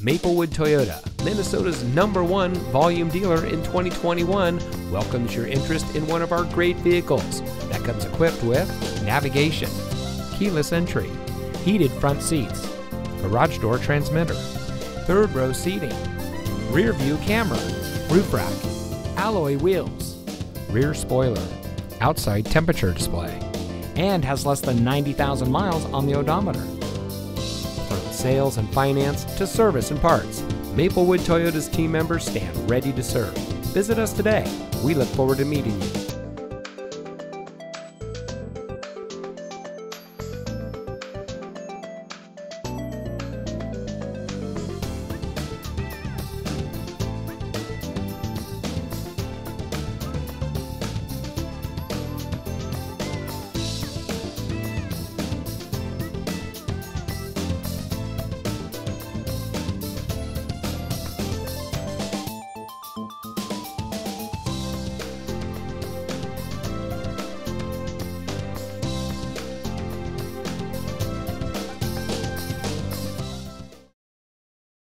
Maplewood Toyota, Minnesota's number one volume dealer in 2021, welcomes your interest in one of our great vehicles that comes equipped with navigation, keyless entry, heated front seats, garage door transmitter, third row seating, rear view camera, roof rack, alloy wheels, rear spoiler, outside temperature display, and has less than 90,000 miles on the odometer. Sales and finance to service and parts, Maplewood Toyota's team members stand ready to serve. Visit us today. We look forward to meeting you.